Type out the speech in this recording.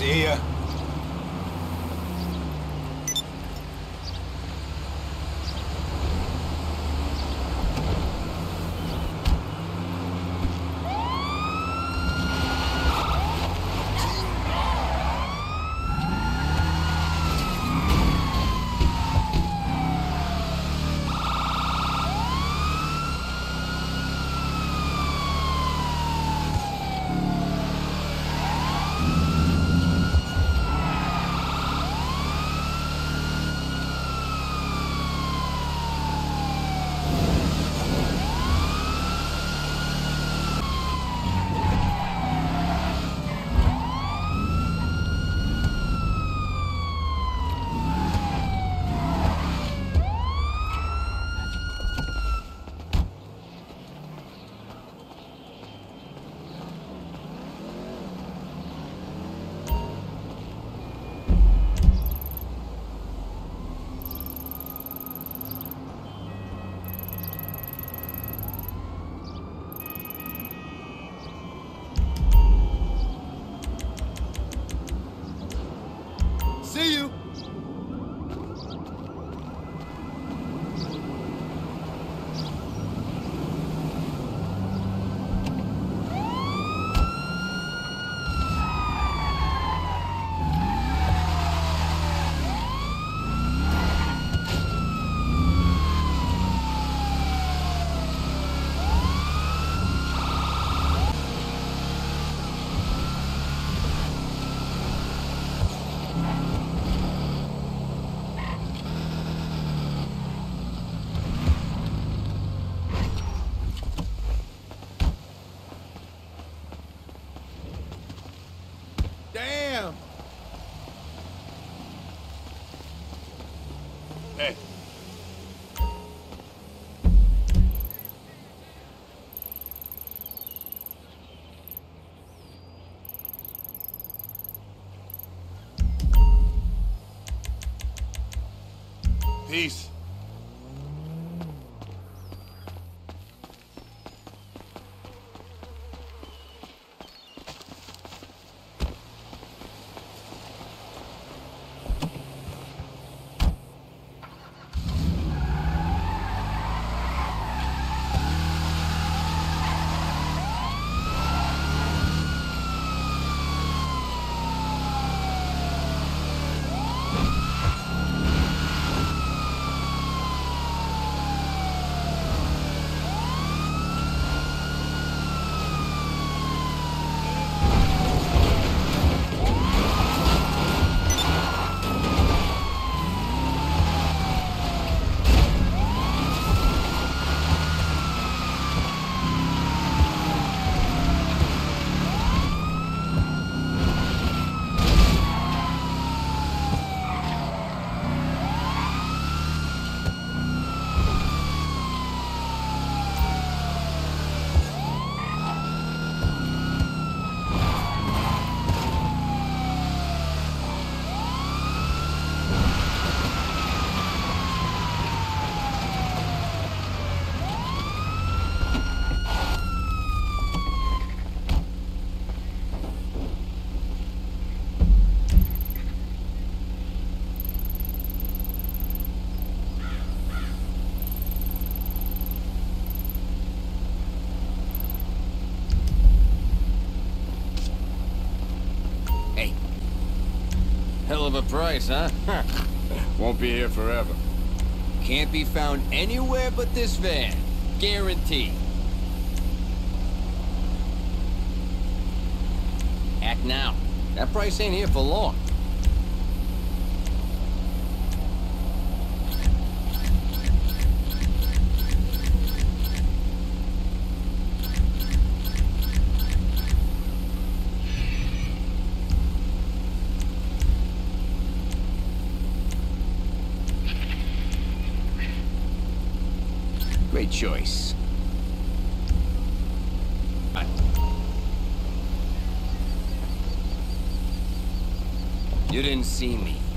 See ya. Hey. Peace. Hey. A price, huh? Won't be here forever. Can't be found anywhere but this van. Guaranteed. Act now. That price ain't here for long. Great choice. You didn't see me.